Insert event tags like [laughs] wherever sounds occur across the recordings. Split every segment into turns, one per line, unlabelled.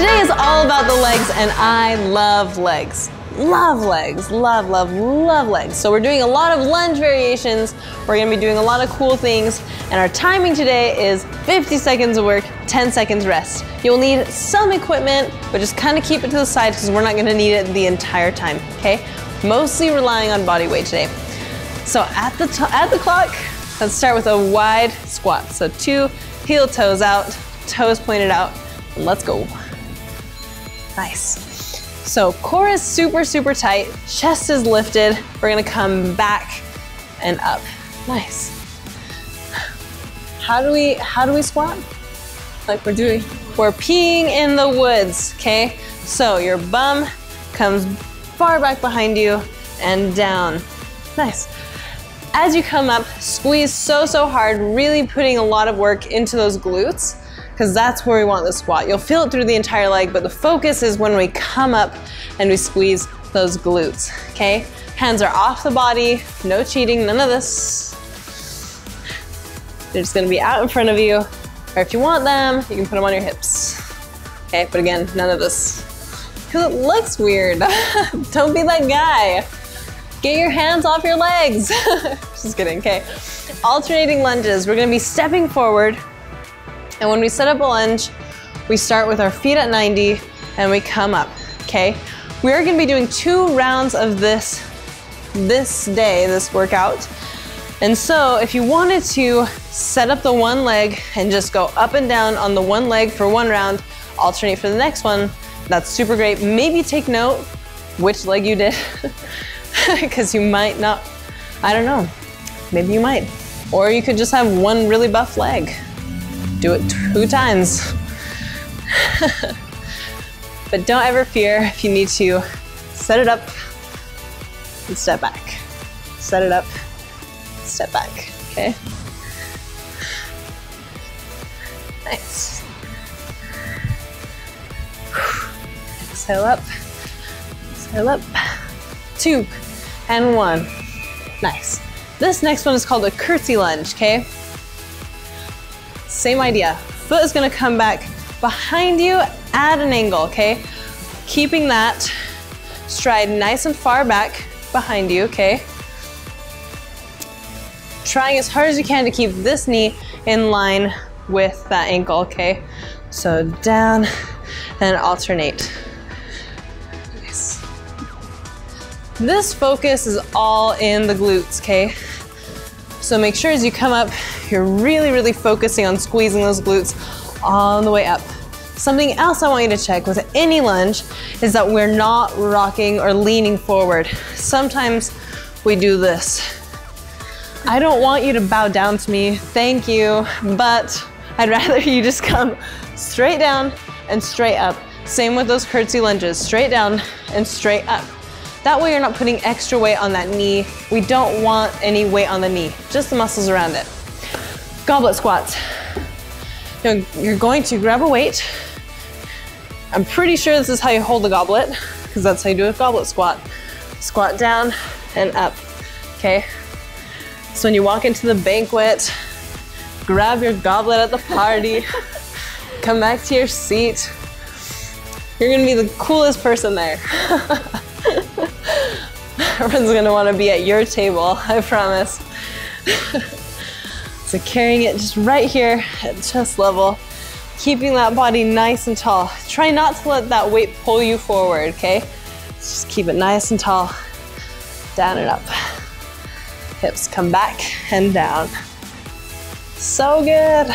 Today is all about the legs and I love legs. Love legs, love, love, love legs. So we're doing a lot of lunge variations. We're gonna be doing a lot of cool things. And our timing today is 50 seconds of work, 10 seconds rest. You'll need some equipment, but just kind of keep it to the side because we're not gonna need it the entire time, okay? Mostly relying on body weight today. So at the, at the clock, let's start with a wide squat. So two heel toes out, toes pointed out. Let's go. Nice. So core is super, super tight. Chest is lifted. We're gonna come back and up. Nice. How do we, how do we squat? Like we're doing, we're peeing in the woods, okay? So your bum comes far back behind you and down. Nice. As you come up, squeeze so, so hard, really putting a lot of work into those glutes because that's where we want the squat. You'll feel it through the entire leg, but the focus is when we come up and we squeeze those glutes, okay? Hands are off the body, no cheating, none of this. They're just gonna be out in front of you, or if you want them, you can put them on your hips. Okay, but again, none of this. Because it looks weird. [laughs] Don't be that guy. Get your hands off your legs. [laughs] just kidding, okay? Alternating lunges. We're gonna be stepping forward, and when we set up a lunge, we start with our feet at 90 and we come up, okay? We are gonna be doing two rounds of this this day, this workout. And so if you wanted to set up the one leg and just go up and down on the one leg for one round, alternate for the next one, that's super great. Maybe take note which leg you did [laughs] because you might not, I don't know, maybe you might. Or you could just have one really buff leg do it two times. [laughs] but don't ever fear if you need to set it up and step back. Set it up, step back, okay? Nice. Exhale up, exhale up. Two and one. Nice. This next one is called a curtsy lunge, okay? Same idea. Foot is gonna come back behind you at an angle, okay? Keeping that stride nice and far back behind you, okay? Trying as hard as you can to keep this knee in line with that ankle, okay? So down and alternate. Nice. This focus is all in the glutes, okay? So make sure as you come up, you're really, really focusing on squeezing those glutes all the way up. Something else I want you to check with any lunge is that we're not rocking or leaning forward. Sometimes we do this. I don't want you to bow down to me, thank you, but I'd [laughs] rather you just come straight down and straight up. Same with those curtsy lunges, straight down and straight up. That way you're not putting extra weight on that knee. We don't want any weight on the knee, just the muscles around it. Goblet squats. You're going to grab a weight. I'm pretty sure this is how you hold the goblet, because that's how you do a goblet squat. Squat down and up, okay? So when you walk into the banquet, grab your goblet at the party, [laughs] come back to your seat. You're gonna be the coolest person there. [laughs] Everyone's gonna wanna be at your table, I promise. [laughs] So carrying it just right here at chest level, keeping that body nice and tall. Try not to let that weight pull you forward, okay? Just keep it nice and tall. Down and up. Hips come back and down. So good.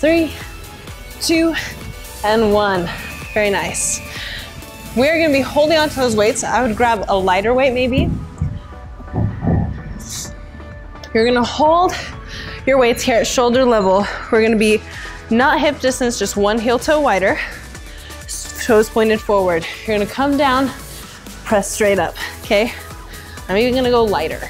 Three, two, and one. Very nice. We're gonna be holding on to those weights. I would grab a lighter weight maybe. You're gonna hold your weights here at shoulder level. We're gonna be not hip distance, just one heel toe wider. Toes pointed forward. You're gonna come down, press straight up, okay? I'm even gonna go lighter.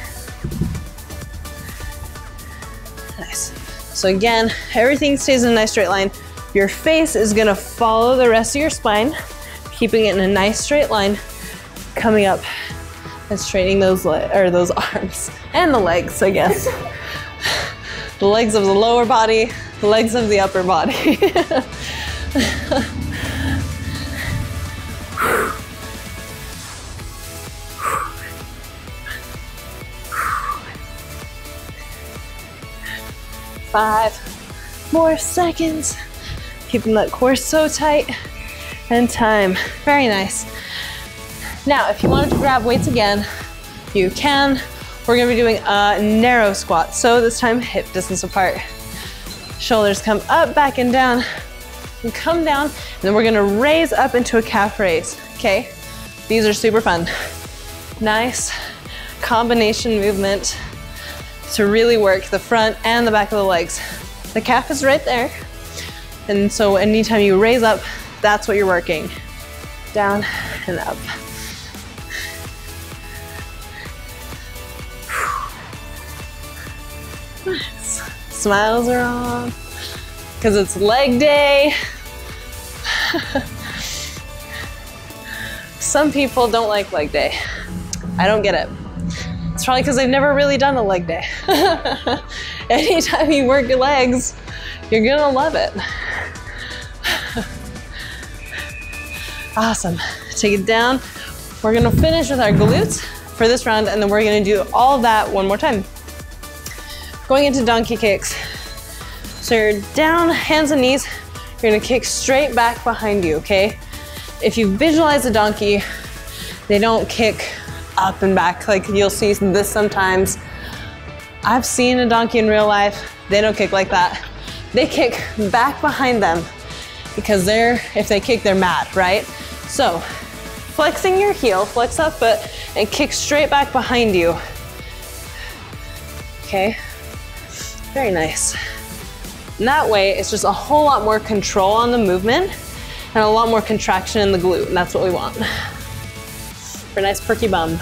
Nice. So again, everything stays in a nice straight line. Your face is gonna follow the rest of your spine keeping it in a nice straight line, coming up and straightening those or those [laughs] arms and the legs, I guess. [laughs] the legs of the lower body, the legs of the upper body. Five more seconds. Keeping that core so tight. And time. Very nice. Now, if you wanted to grab weights again, you can. We're gonna be doing a narrow squat. So this time, hip distance apart. Shoulders come up, back and down. And come down, and then we're gonna raise up into a calf raise, okay? These are super fun. Nice combination movement to really work the front and the back of the legs. The calf is right there. And so anytime you raise up, that's what you're working. Down and up. [sighs] Smiles are on because it's leg day. [laughs] Some people don't like leg day. I don't get it. It's probably because they've never really done a leg day. [laughs] Anytime you work your legs, you're gonna love it. Awesome. Take it down. We're gonna finish with our glutes for this round, and then we're gonna do all that one more time. Going into donkey kicks. So you're down, hands and knees. You're gonna kick straight back behind you, okay? If you visualize a donkey, they don't kick up and back. Like you'll see this sometimes. I've seen a donkey in real life. They don't kick like that. They kick back behind them because they're, if they kick, they're mad, right? So flexing your heel, flex that foot and kick straight back behind you. Okay, very nice. And that way, it's just a whole lot more control on the movement and a lot more contraction in the glute, and that's what we want for a nice perky bum.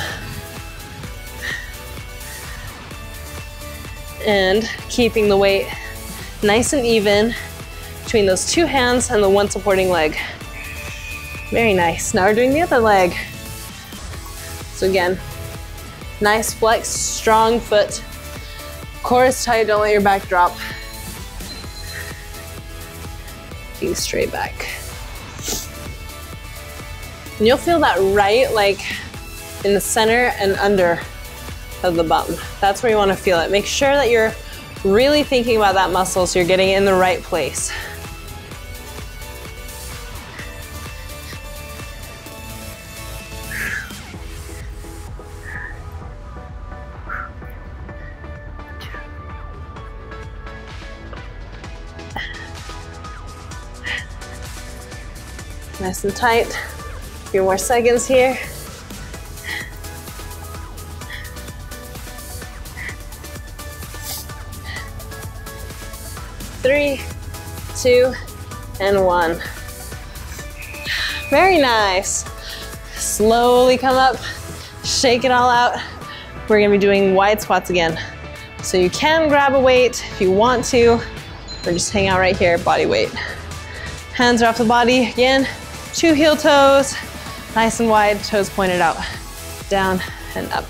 And keeping the weight nice and even between those two hands and the one supporting leg. Very nice. Now we're doing the other leg. So again, nice flex, strong foot. Core is tight, don't let your back drop. Keep straight back. And you'll feel that right like in the center and under of the bum. That's where you wanna feel it. Make sure that you're really thinking about that muscle so you're getting it in the right place. Nice and tight A few more seconds here. Three, two, and one. Very nice. Slowly come up, shake it all out. We're gonna be doing wide squats again. So you can grab a weight if you want to, or just hang out right here, body weight. Hands are off the body again, two heel toes, Nice and wide, toes pointed out. Down and up.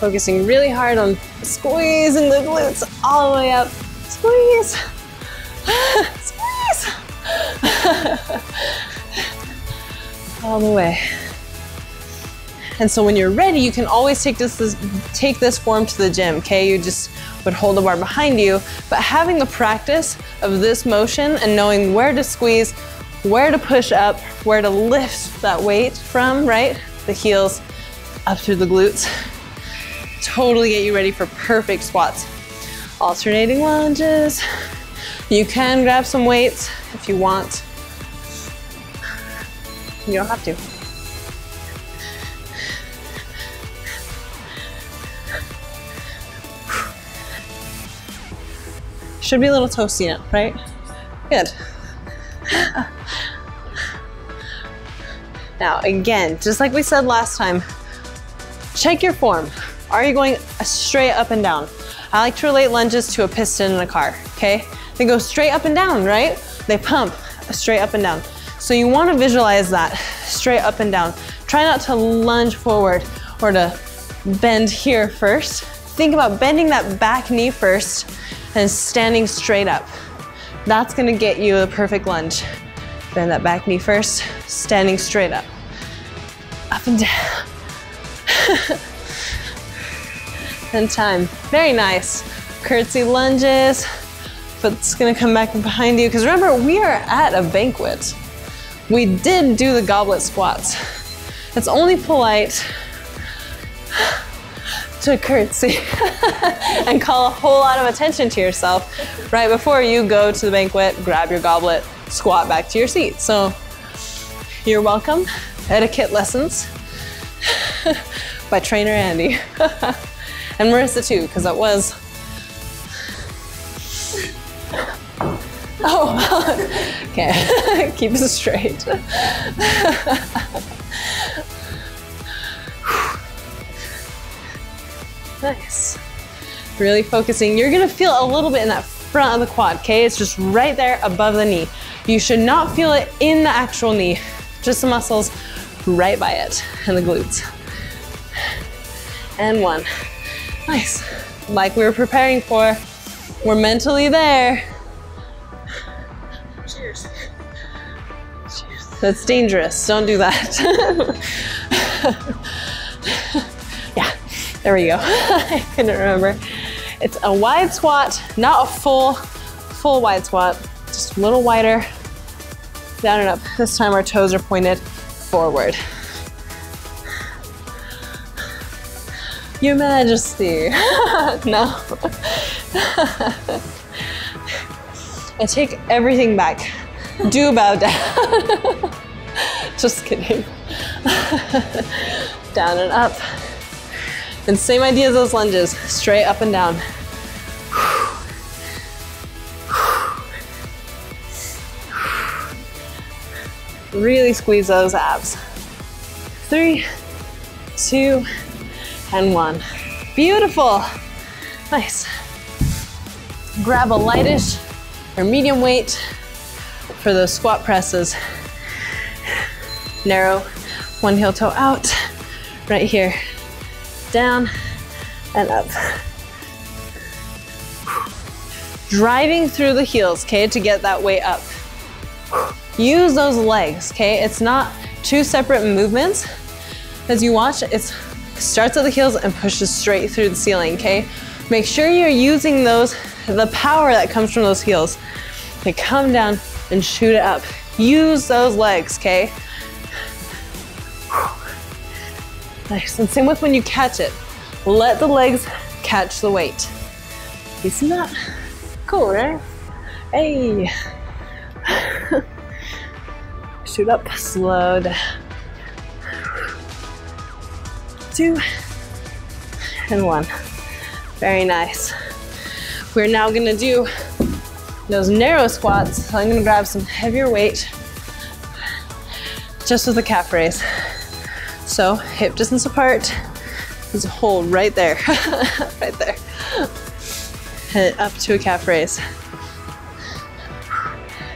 Focusing really hard on squeezing the glutes all the way up. Squeeze! [laughs] Squeeze! [laughs] all the way. And so when you're ready, you can always take this, this, take this form to the gym, okay? You just would hold the bar behind you, but having the practice of this motion and knowing where to squeeze, where to push up, where to lift that weight from, right? The heels up through the glutes. Totally get you ready for perfect squats. Alternating lunges. You can grab some weights if you want. You don't have to. Should be a little toasty now, right? Good. Now, again, just like we said last time, check your form. Are you going straight up and down? I like to relate lunges to a piston in a car, okay? They go straight up and down, right? They pump straight up and down. So you want to visualize that straight up and down. Try not to lunge forward or to bend here first. Think about bending that back knee first and standing straight up. That's gonna get you a perfect lunge. Bend that back knee first, standing straight up. Up and down. [laughs] and time. Very nice. Curtsy lunges. Foot's gonna come back behind you. Because remember, we are at a banquet. We did do the goblet squats. It's only polite to curtsy [laughs] and call a whole lot of attention to yourself right before you go to the banquet, grab your goblet, squat back to your seat. So you're welcome. Etiquette lessons [laughs] by trainer Andi. [laughs] and Marissa too, because that was. Oh, okay. Keep it straight. Nice. Really focusing. You're gonna feel a little bit in that front of the quad, okay? It's just right there above the knee. You should not feel it in the actual knee, just the muscles right by it and the glutes. And one. Nice. Like we were preparing for. We're mentally there. Cheers. Cheers. That's dangerous. Don't do that. [laughs] There we go. [laughs] I couldn't remember. It's a wide squat, not a full, full wide squat, just a little wider, down and up. This time our toes are pointed forward. Your Majesty. [laughs] no. [laughs] I take everything back. Do bow down. Just kidding. down and up. And same idea as those lunges, straight up and down. Really squeeze those abs. Three, two, and one. Beautiful. Nice. Grab a lightish or medium weight for those squat presses. Narrow, one heel toe out, right here down and up. Driving through the heels, okay, to get that weight up. Use those legs, okay? It's not two separate movements. As you watch, it starts at the heels and pushes straight through the ceiling, okay? Make sure you're using those, the power that comes from those heels. They come down and shoot it up. Use those legs, okay? And same with when you catch it. Let the legs catch the weight. Isn't that cool, right? Hey. [laughs] Shoot up, slow down. Two and one. Very nice. We're now gonna do those narrow squats. I'm gonna grab some heavier weight just with the calf raise. So hip distance apart. There's a hole right there, [laughs] right there. Head up to a calf raise.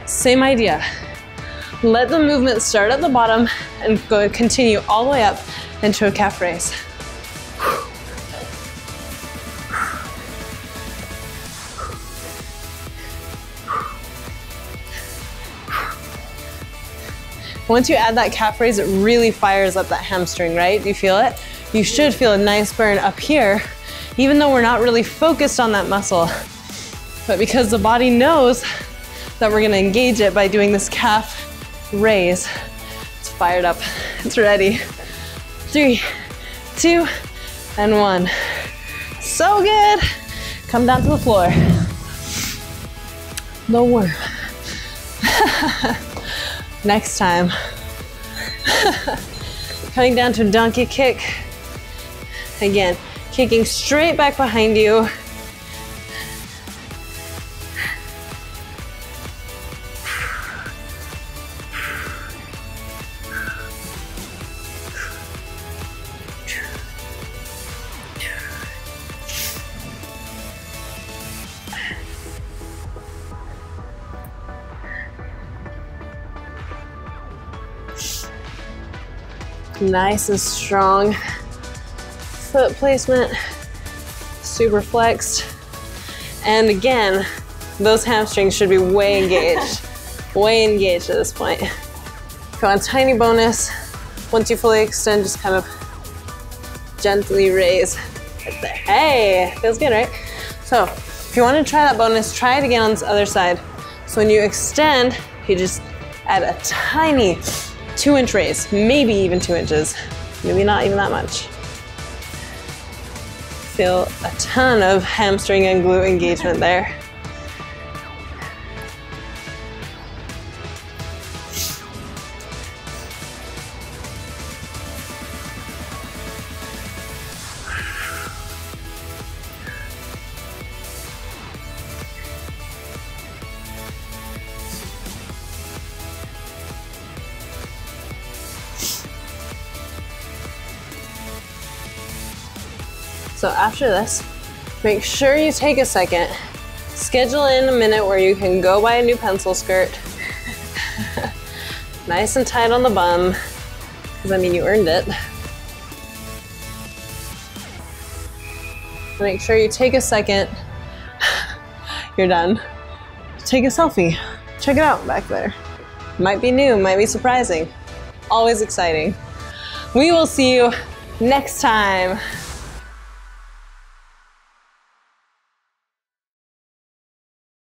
Same idea. Let the movement start at the bottom and go continue all the way up into a calf raise. Once you add that calf raise, it really fires up that hamstring, right? Do you feel it? You should feel a nice burn up here, [laughs] even though we're not really focused on that muscle. [laughs] But because the body knows that we're gonna engage it by doing this calf raise, it's fired up, [laughs] it's ready. Three, two, and one. So good. Come down to the floor. No worm. Next time. [laughs] Coming down to a donkey kick. Again, kicking straight back behind you. Nice and strong. Foot placement, super flexed. And again, those hamstrings should be way engaged, [laughs] way engaged at this point. Go on tiny bonus. Once you fully extend, just kind of gently raise right there. Hey, feels good, right? So if you want to try that bonus, try it again on this other side. So when you extend, you just add a tiny two inch raise, maybe even two inches, maybe not even that much. Feel a ton of hamstring and glute engagement there. After this, make sure you take a second, schedule in a minute where you can go buy a new pencil skirt. [laughs] nice and tight on the bum, because I mean, you earned it. Make sure you take a second. [laughs] You're done. Take a selfie. Check it out back there. Might be new, might be surprising. Always exciting. We will see you next time.